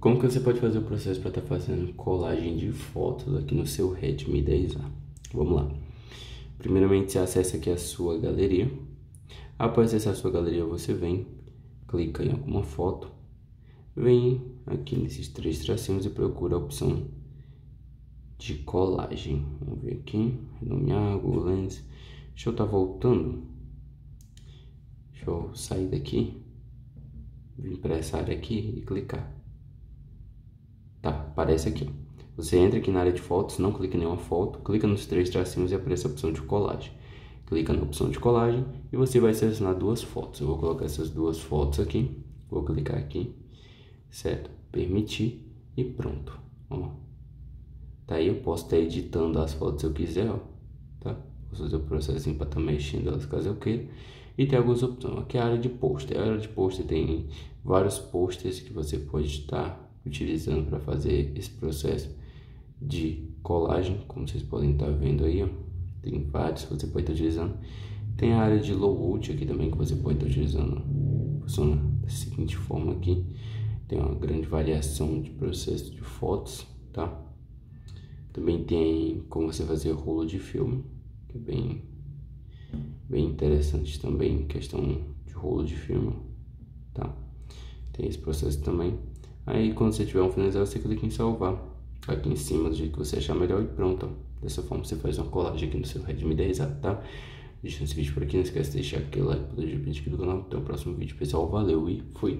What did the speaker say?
Como que você pode fazer o processo para estar tá fazendo colagem de fotos aqui no seu Redmi 10A? Vamos lá. Primeiramente, você acessa aqui a sua galeria. Após acessar a sua galeria, você vem, clica em alguma foto, vem aqui nesses três tracinhos e procura a opção de colagem. Vamos ver aqui, renomear, Google Lens. Deixa eu estar tá voltando. Deixa eu sair daqui, vir para essa área aqui e clicar. Tá, aparece aqui. Você entra aqui na área de fotos, não clica em nenhuma foto, clica nos três tracinhos e aparece a opção de colagem. Clica na opção de colagem e você vai selecionar duas fotos. Eu vou colocar essas duas fotos aqui, vou clicar aqui, certo? Permitir e pronto. Ó. Tá aí, eu posso estar editando as fotos se eu quiser, ó, tá? Posso fazer o processinho para estar mexendo elas caso eu queira. E tem algumas opções. Aqui é a área de pôster. A área de pôster tem vários posters que você pode estar utilizando para fazer esse processo de colagem, como vocês podem estar vendo aí, ó. tem vários que você pode estar utilizando. Tem a área de low volt aqui também que você pode estar utilizando. Funciona da seguinte forma aqui. Tem uma grande variação de processo de fotos, tá? Também tem como você fazer rolo de filme, que é bem, bem interessante também, questão de rolo de filme, tá? Tem esse processo também. Aí quando você tiver um finalizado, você clica em salvar aqui em cima do jeito que você achar melhor e pronto. Dessa forma você faz uma colagem aqui no seu Redmi 10A, tá? Deixando esse vídeo por aqui, não esquece de deixar aquele like, poder vídeo aqui do canal. Até o próximo vídeo, pessoal. Valeu e fui!